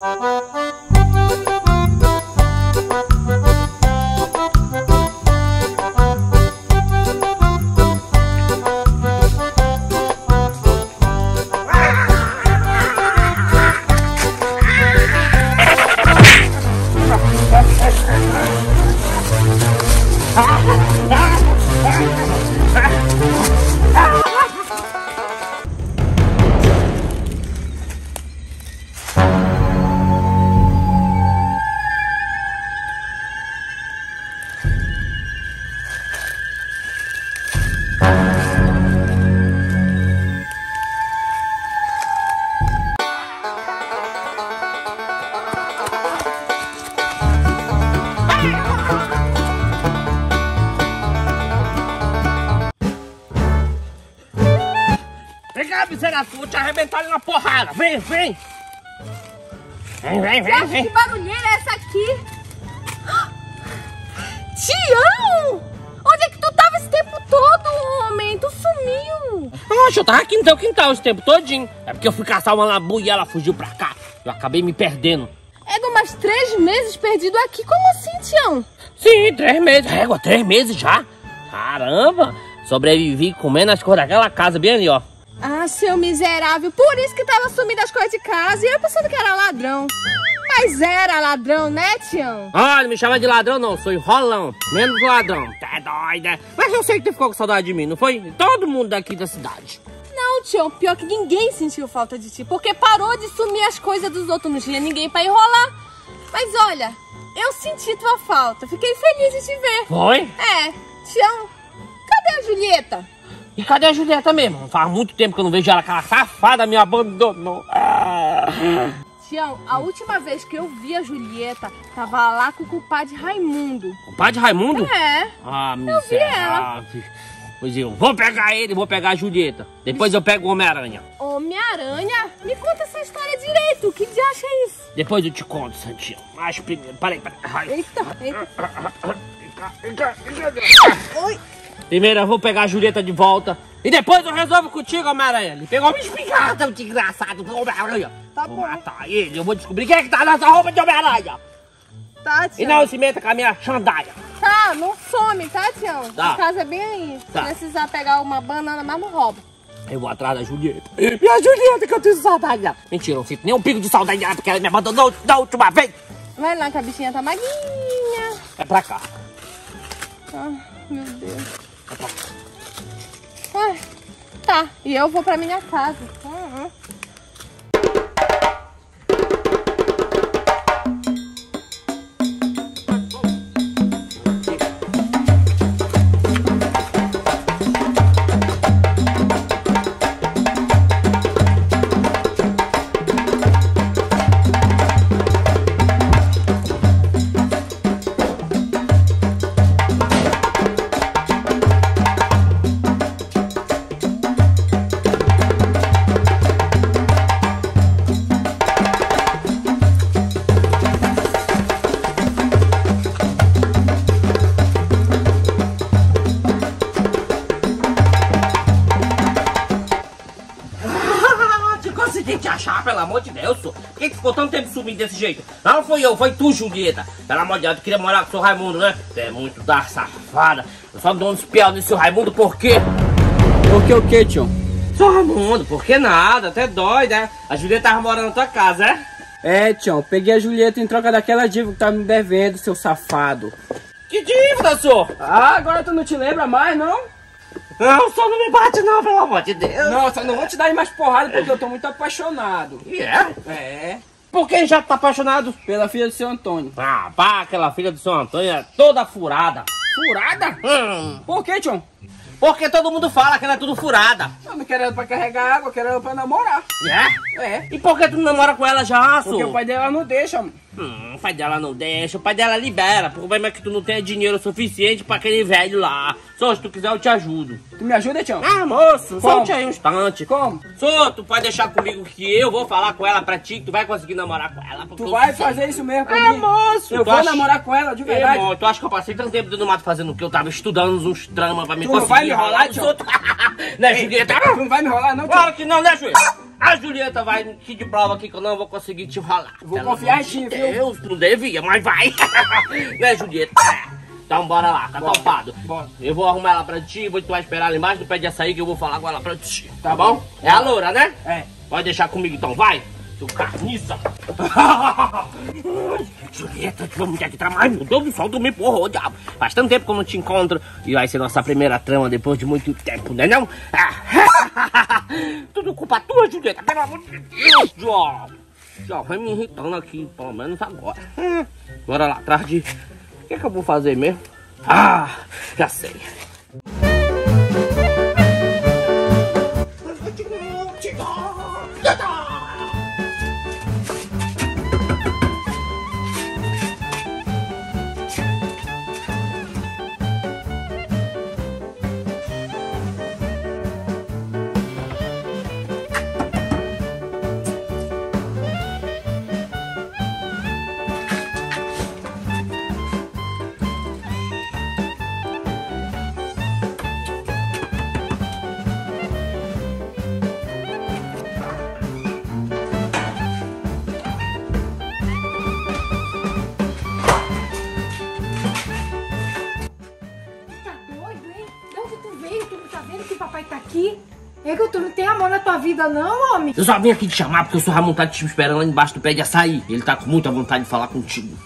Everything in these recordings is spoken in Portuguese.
Vem miséria, vou te arrebentar ali na porrada. Vem, vem. Vem, vem, vem, Nossa, vem. que barulheira é essa aqui? Tião! Onde é que tu tava esse tempo todo, homem? Tu sumiu. Oxe, eu tava aqui no teu quintal esse tempo todinho. É porque eu fui caçar uma labu e ela fugiu pra cá. Eu acabei me perdendo. É de umas três meses perdido aqui. Como assim, Tião? Sim, três meses. Régua, três meses já. Caramba. Sobrevivi comendo as coisas daquela casa bem ali, ó. Ah, seu miserável. Por isso que tava sumindo as coisas de casa. E eu pensando que era ladrão. Mas era ladrão, né, Tião? Olha, não me chama de ladrão não, sou enrolão, menos ladrão. Tá doida. Mas eu sei que tu ficou com saudade de mim, não foi? Todo mundo daqui da cidade. Não, Tião. Pior que ninguém sentiu falta de ti. Porque parou de sumir as coisas dos outros. Não tinha ninguém pra enrolar. Mas olha, eu senti tua falta. Fiquei feliz de te ver. Foi? É, Tião, cadê a Julieta? E cadê a Julieta mesmo? Faz muito tempo que eu não vejo ela, aquela safada me abandonou. Ah. Tião, a última vez que eu vi a Julieta, tava lá com o culpado Raimundo. O pai de Raimundo? É, Ah, vi ela. miserável. Pois eu vou pegar ele, vou pegar a Julieta. Depois eu pego o Homem-Aranha. Homem-Aranha? Me conta essa história direito. Que dia acha isso? Depois eu te conto, Santinho. Mas primeiro, peraí, peraí. Ai. Eita, eita. Oi. Primeiro eu vou pegar a Julieta de volta. E depois eu resolvo contigo, Homem-Aranha. Ele pegou uma espingarda, o desgraçado do Homem-Aranha. Tá vou bom. matar ele, eu vou descobrir quem é que tá nessa roupa de Homem-Aranha. Tá, E Tião. não se meta com a minha sandália. Tá, não some, tá, Tião? Tá. A casa é bem aí. Se Tá. precisar pegar uma banana, mas não rouba. Eu vou atrás da Julieta. Minha Julieta, que eu tenho saudade dela. Mentira, eu não sinto nem um pico de saudade dela, porque ela me abandonou da última vez. Vai lá que a bichinha tá maguinha. É pra cá. Ah, meu Deus. Ai, tá, e eu vou pra minha casa. Uhum. Deus. Por que que ficou tanto tempo sumindo desse jeito? Não foi eu, foi tu, Julieta. Pelo amor de Deus, tu queria morar com o seu Raimundo, né? Você é muito da safada. Eu só dou um espião nesse seu Raimundo, por quê? Por que o que, tio? Seu Raimundo, por que nada? Até dói, né? A Julieta tava morando na tua casa, é? É, tio, peguei a Julieta em troca daquela dívida que tá me devendo, seu safado. Que dívida, senhor? Ah, agora tu não te lembra mais, não? Não, só não me bate não, pelo amor de Deus. Nossa, não vou te dar mais porrada porque eu tô muito apaixonado. E é? É, Por que já tá apaixonado? pela filha do seu Antônio. Ah, pá, aquela filha do seu Antônio é toda furada. Furada? Hum, Por que, tio? porque todo mundo fala que ela é tudo furada. Eu não quero ela pra carregar água, quero ela pra namorar. É? É, E por que tu não namora com ela já, porque o pai dela não deixa, mano. Hum, o pai dela não deixa, o pai dela libera. O problema é que tu não tem dinheiro suficiente pra aquele velho lá. Só se tu quiser eu te ajudo. Tu me ajuda, tio? Ah, moço, Como? solte aí um instante. Como? Só, tu pode deixar comigo que eu vou falar com ela pra ti, que tu vai conseguir namorar com ela. Tu vai fazer isso mesmo É, comigo? moço. Eu tu vou acha- namorar com ela, de Ei, verdade. amor, tu acha que eu passei tanto tempo dentro do mato fazendo o que? Eu tava estudando uns tramas pra me Tu não conseguir vai me enrolar, os tio? outros. né, Julieta? Tu não vai me enrolar, não, tio? Claro que não, né, Julieta? A Julieta vai te de prova aqui que eu não vou conseguir te rolar. Vou Pelo confiar em ti, de viu? Deus, não devia, mas vai. né, Julieta? Então bora lá, tá Bora, topado. bora. Eu vou arrumar ela pra ti, vou tu vai esperar lá embaixo do pé de açaí que eu vou falar com ela pra ti. Tá Tá bom? bom. É a loura, né? É. Pode deixar comigo então, vai. Tu carniça. Julieta, tu vamos aqui trabalhar. Meu Deus do céu, tu me empurrou, diabo. Faz tanto tempo que eu não te encontro. E vai ser nossa primeira trama depois de muito tempo, né não? Ah. Tudo culpa tua, Julieta. Pelo amor de Deus, já. Já vai me irritando aqui, pelo menos agora. Hum. Bora lá, atrás de... O que, é que eu vou fazer mesmo? Ah, já sei. Tu não tá vendo que papai tá aqui? É que tu não tem amor na tua vida, não, homem? Eu só vim aqui te chamar porque o seu Ramon tá te esperando lá embaixo do pé de açaí. Ele tá com muita vontade de falar contigo.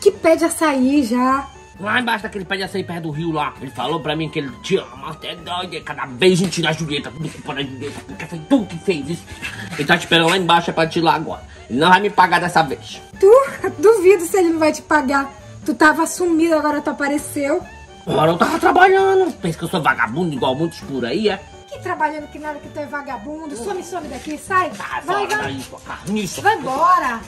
Que pede açaí já. Lá embaixo daquele pé de açaí perto do rio lá. Ele falou pra mim que ele te ama, até doido. e Cada vez a gente tira a Julieta, tudo da Julieta, porque foi tu que fez isso. Ele tá te esperando lá embaixo, é pra te ir lá agora. Ele não vai me pagar dessa vez. Tu? Duvido se ele não vai te pagar. Tu tava sumido, agora tu apareceu. Agora eu tava trabalhando. Pensa que eu sou vagabundo igual muitos por aí, é? Que trabalhando que nada que tu é vagabundo. Some, some daqui, sai. Vai, Vai, vai. daí, sua carniça. Vai embora.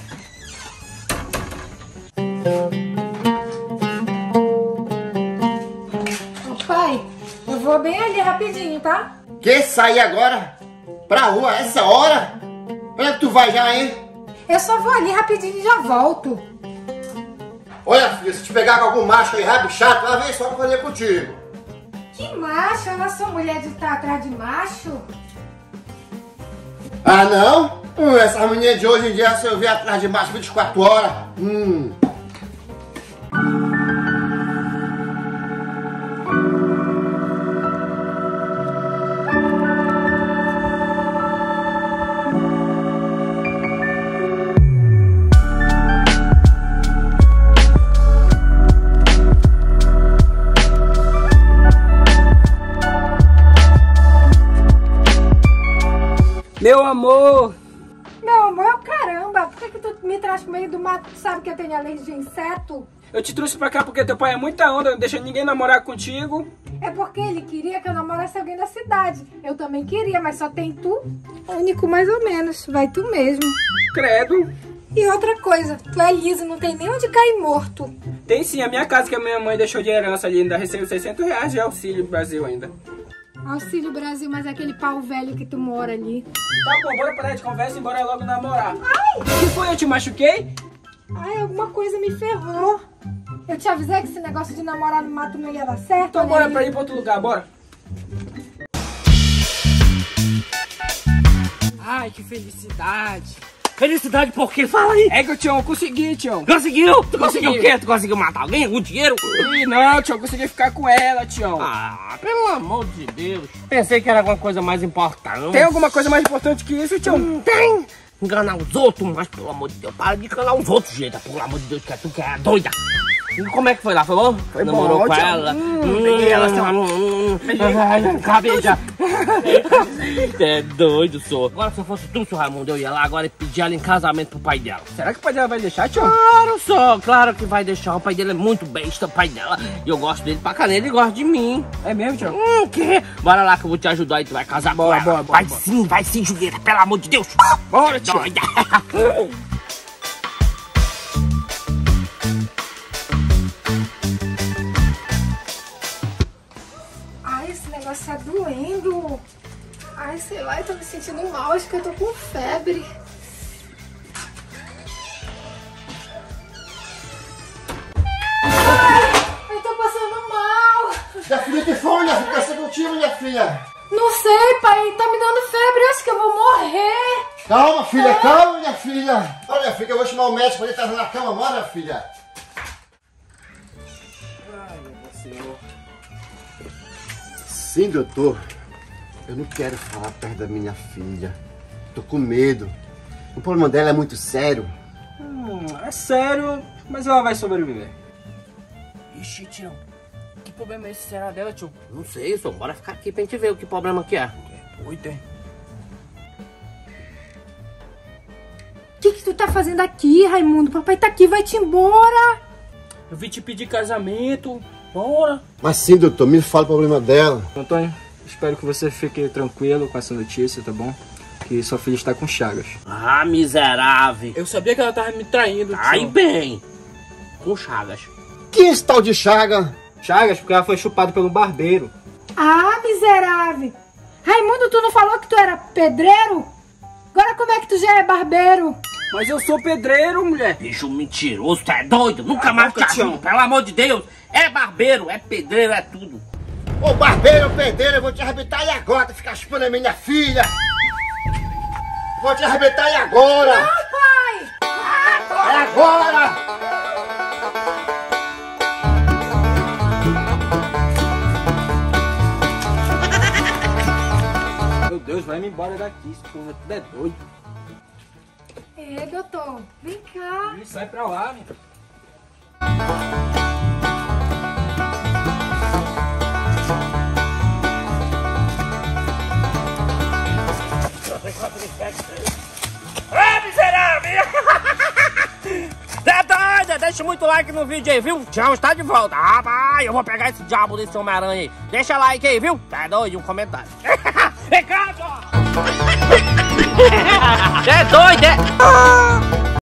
Ô, pai, eu vou bem ali rapidinho, tá? Que sair agora? Pra rua, essa hora? Onde é que tu vai já, hein? Eu só vou ali rapidinho e já volto. Olha, filho, se te pegar com algum macho aí rabo chato, lá vem só pra fazer contigo. Que macho? Eu não sou mulher de estar atrás de macho. Ah, não? Hum, essas meninas de hoje em dia, se eu ver atrás de macho 24 horas, hum... Meu amor! Meu amor, caramba, por que, que tu me traz pro meio do mato? Tu sabe que eu tenho alergia a inseto? Eu te trouxe pra cá porque teu pai é muita onda, não deixa ninguém namorar contigo. É porque ele queria que eu namorasse alguém da cidade. Eu também queria, mas só tem tu. Único mais ou menos, vai tu mesmo. Credo. E outra coisa, tu é liso, não tem nem onde cair morto. Tem sim, a minha casa que a minha mãe deixou de herança ali, ainda recebeu 600 reais de auxílio Brasil ainda. Auxílio Brasil, mas é aquele pau velho que tu mora ali. Tá bom, bora parar de conversa e bora logo namorar. Ai! que foi? Eu te machuquei? Ai, alguma coisa me ferrou. Eu te avisei que esse negócio de namorar no mato não ia dar certo. Então olha bora pra ir pra outro lugar, bora. Ai, que felicidade. Felicidade por quê? Fala aí. É que Tião, consegui, Tião. Conseguiu? Tu conseguiu o quê? Tu conseguiu matar alguém? O dinheiro? Ih, não, Tião, consegui ficar com ela, Tião. Ah, pelo amor de Deus. Pensei que era alguma coisa mais importante. Tem alguma coisa mais importante que isso, Tião? Não tem. Enganar os outros, mas pelo amor de Deus, para de enganar os outros, gente. Pelo amor de Deus, que é tu que é doida. E como é que foi lá? Foi bom? Foi Namorou bom, com ela? Hum, peguei ela, seu- hum, Acabei já. é doido, sou. Agora se eu fosse tu, seu Raimundo, eu ia lá agora e pedir ela em casamento pro pai dela. Será que o pai dela vai deixar, Tião? Claro, só, claro que vai deixar. O pai dele é muito besta, o pai dela. E eu gosto dele pra caramba, ele gosta de mim. É mesmo, Tião? Hum, que? Bora lá que eu vou te ajudar e tu vai casar Bora, com ela. bora, bora, vai bora. sim, vai sim, Julieta, pelo amor de Deus. Bora. Doida. Ai, sei lá, eu tô me sentindo mal. Acho que eu tô com febre. Ai, eu tô passando mal. Minha filha tem fome, minha filha, pensa contigo, minha filha. Não sei, pai. Tá me dando febre. Acho que eu vou morrer. Calma, filha, calma, minha filha. Olha, minha filha, eu vou chamar o médico pra ele estar na cama, bora, filha. Sim, doutor. Eu não quero falar perto da minha filha. Tô com medo. O problema dela é muito sério. Hum, é sério, mas ela vai sobreviver. Ixi, tio. Que problema é esse será dela, tio? Não sei, só. Bora ficar aqui pra gente ver o que problema que é. Doido, hein? O que, que tu tá fazendo aqui, Raimundo? Papai tá aqui, vai-te embora. Eu vim te pedir casamento. Bora. Mas sim, doutor, me fala o problema dela. Antônio, espero que você fique tranquilo com essa notícia, tá bom? Que sua filha está com chagas. Ah, miserável. Eu sabia que ela tava me traindo, Ai, bem. Com chagas. Que esse tal de Chaga? Chagas porque ela foi chupada pelo barbeiro. Ah, miserável. Raimundo, tu não falou que tu era pedreiro? Agora como é que tu já é barbeiro? Mas eu sou pedreiro, mulher. Bicho mentiroso, tu é doido? Nunca mais te ajudo, pelo amor de Deus. É barbeiro, é pedreiro, é tudo. Ô barbeiro, pedreiro, eu vou te arrebentar aí agora, tu ficar chupando a minha filha. Vou te arrebentar aí agora. Pai! É agora. Meu Deus, vai-me embora daqui, esse povo tudo é doido. É, doutor, vem cá. Ih, Sai pra lá, meu. É miserável! Doido, deixa muito like no vídeo aí, viu? Tchau, está de volta. Rapaz, eu vou pegar esse diabo desse Homem-Aranha aí. Deixa like aí, viu? Tá doido? Um comentário. Ó! É doido, é?